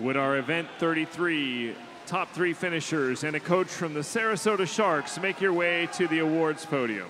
Would our event 33 top three finishers and a coach from the Sarasota Sharks make your way to the awards podium?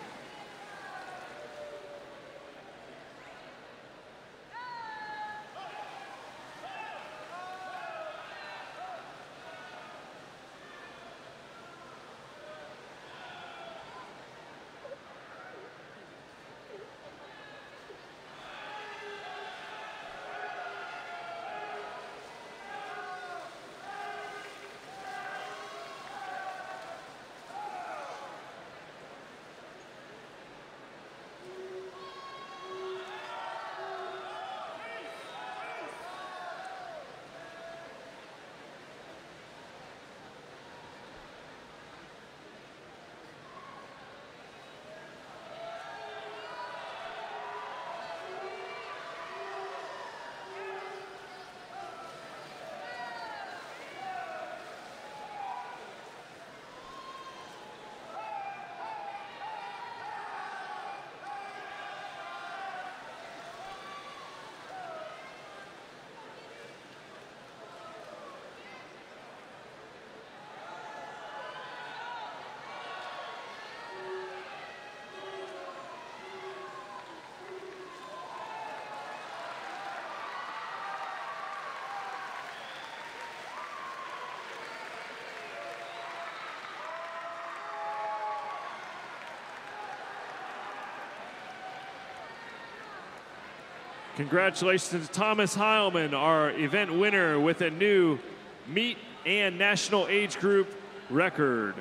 Congratulations to Thomas Heilman, our event winner with a new meet and national age group record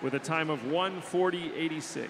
with a time of 140.86.